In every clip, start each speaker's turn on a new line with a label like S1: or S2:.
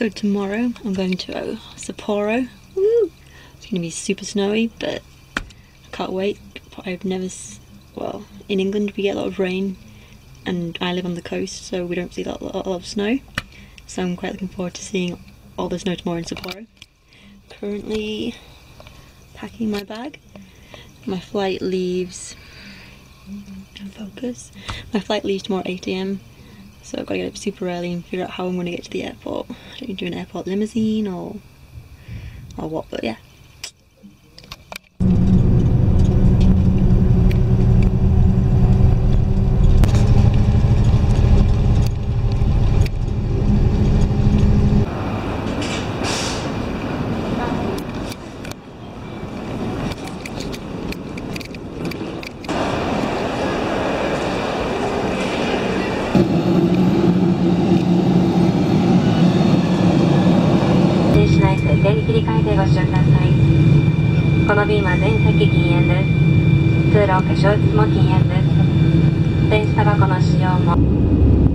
S1: So tomorrow I'm going to Sapporo. Woo! It's going to be super snowy, but I can't wait. I've never, well, in England we get a lot of rain, and I live on the coast, so we don't see a lot, lot, lot of snow. So I'm quite looking forward to seeing all the snow tomorrow in Sapporo. Currently packing my bag. My flight leaves. Focus. My flight leaves tomorrow at 8 a.m. So I've got to get up super early and figure out how I'm going to get to the airport. I don't do an airport limousine or or what, but yeah. 便は全席
S2: 禁煙です。通路、化粧室も禁煙です。電子タバコの使用も。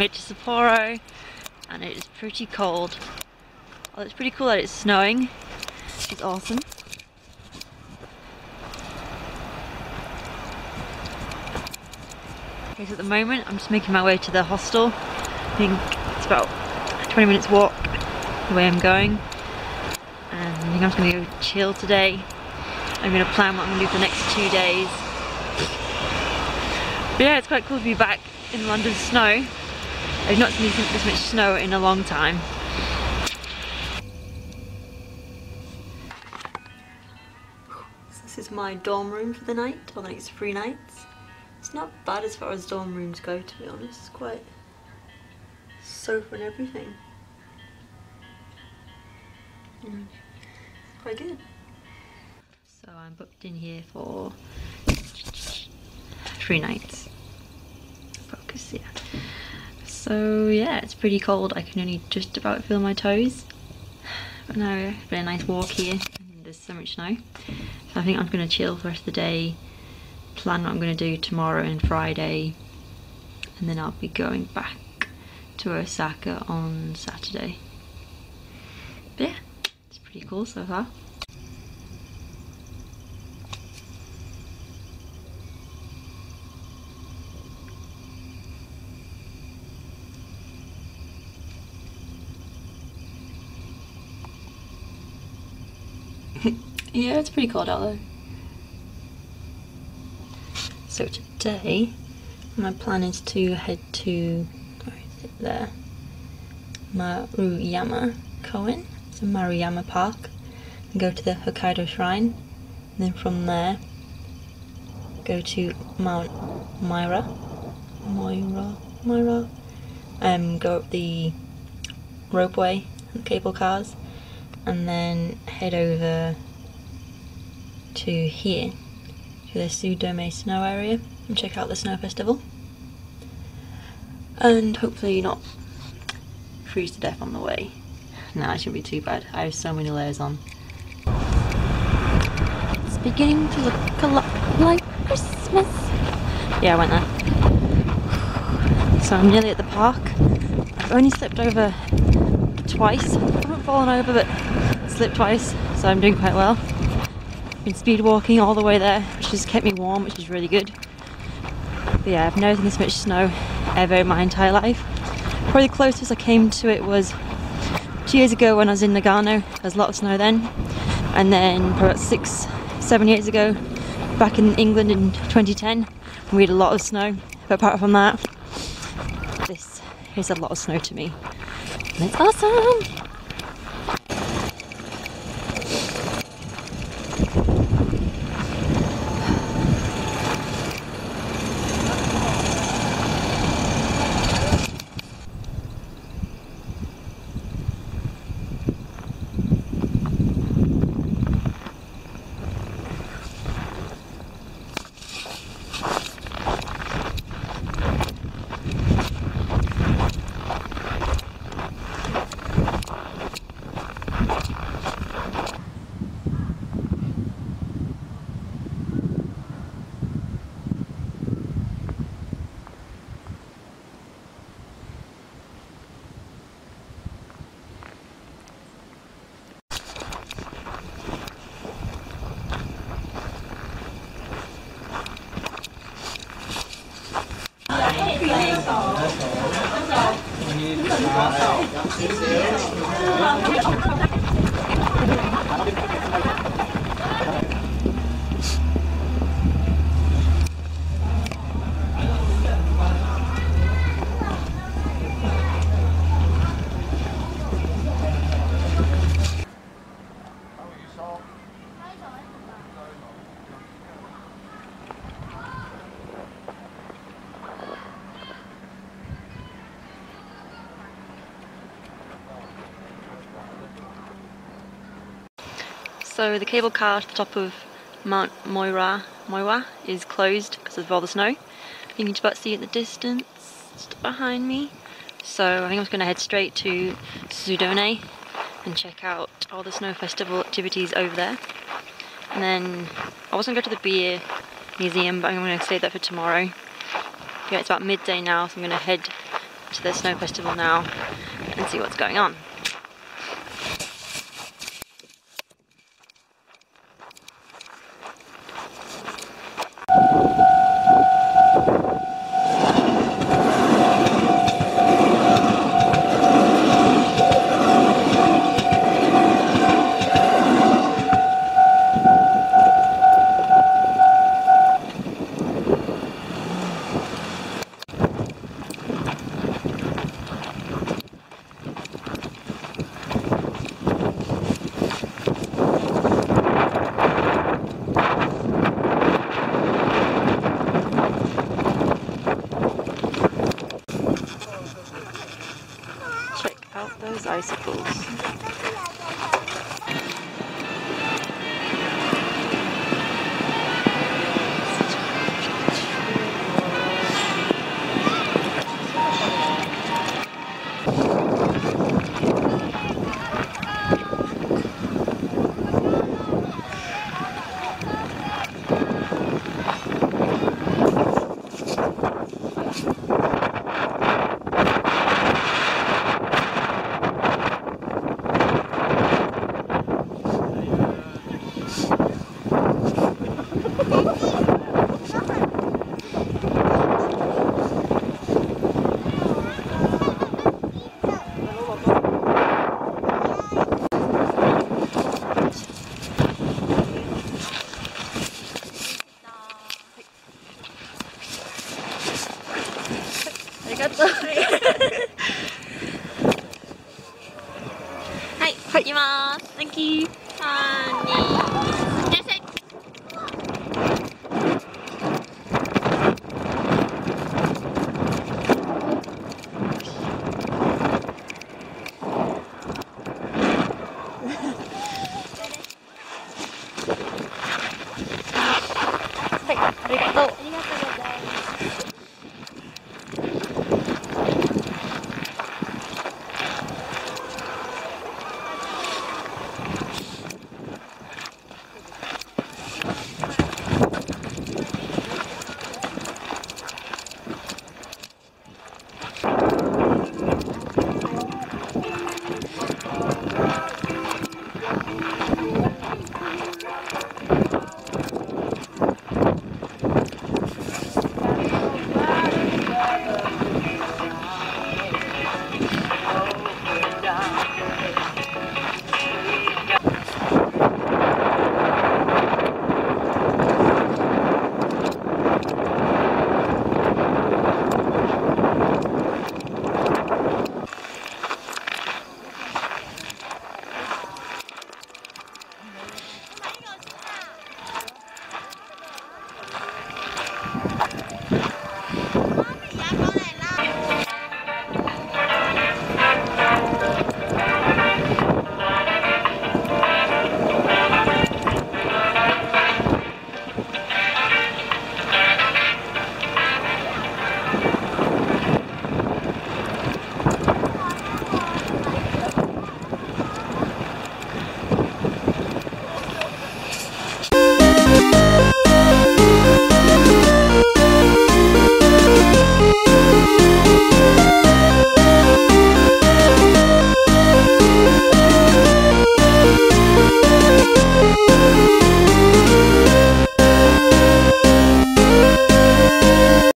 S1: Made to Sapporo and it is pretty cold. Oh, it's pretty cool that it's snowing. It's awesome. Okay, so at the moment I'm just making my way to the hostel. I think it's about 20 minutes walk the way I'm going. And I think I'm just gonna go chill today. I'm gonna plan what I'm gonna do for the next two days. But yeah, it's quite cool to be back in London snow. I've not seen this much snow in a long time. So this is my dorm room for the night, or the next three nights. It's not bad as far as dorm rooms go, to be honest. It's quite sofa and everything. Mm, quite good. So I'm booked in here for three nights. Focus, yeah. So yeah, it's pretty cold. I can only just about feel my toes. But no, it's been a nice walk here. There's so much snow. So I think I'm gonna chill for the rest of the day, plan what I'm gonna do tomorrow and Friday, and then I'll be going back to Osaka on Saturday. But yeah, it's pretty cool so far. Yeah, it's pretty cold out there. So today, my plan is to head to, where is it? There? Maruyama Koen, so Maruyama Park, and go to the Hokkaido Shrine. And then from there, go to Mount Myra, Moira, Myra, um, go up the ropeway and cable cars, and then head over to here, to the Tsudome snow area, and check out the snow festival. And hopefully not freeze to death on the way. No, it shouldn't be too bad. I have so many layers on. It's beginning to look a lot like Christmas. Yeah, I went there. So I'm nearly at the park. I've only slipped over twice. I haven't fallen over, but slipped twice, so I'm doing quite well. Been speed walking all the way there, which has kept me warm, which is really good. But yeah, I've never seen this much snow ever in my entire life. Probably the closest I came to it was two years ago when I was in Nagano. There was a lot of snow then. And then about six, seven years ago back in England in 2010 we had a lot of snow. But apart from that, this is a lot of snow to me. It's awesome! So the cable car at the top of Mount Moira, Moira is closed because of all the snow. You can just about see it in the distance just behind me. So I think I'm just going to head straight to Tsudome and check out all the snow festival activities over there. And then I was going to go to the beer museum, but I'm going to stay there for tomorrow. Yeah, it's about midday now, so I'm going to head to the snow festival now and see what's going on. Those